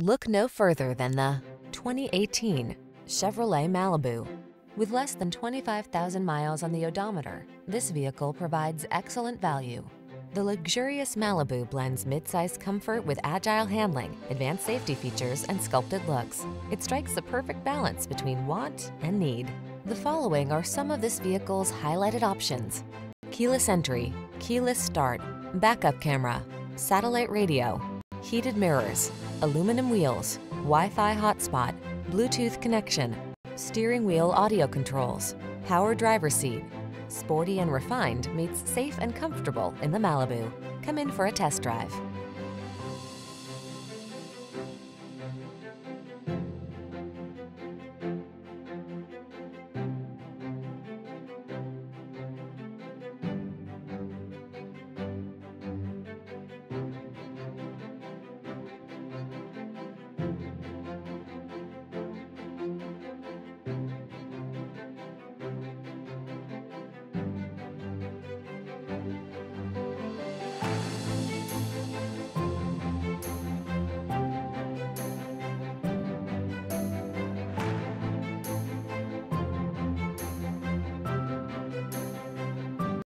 Look no further than the 2018 Chevrolet Malibu. With less than 25,000 miles on the odometer, this vehicle provides excellent value. The luxurious Malibu blends midsize comfort with agile handling, advanced safety features, and sculpted looks. It strikes the perfect balance between want and need. The following are some of this vehicle's highlighted options. Keyless entry, keyless start, backup camera, satellite radio, heated mirrors, aluminum wheels, Wi-Fi hotspot, Bluetooth connection, steering wheel audio controls, power driver seat. Sporty and refined meets safe and comfortable in the Malibu. Come in for a test drive.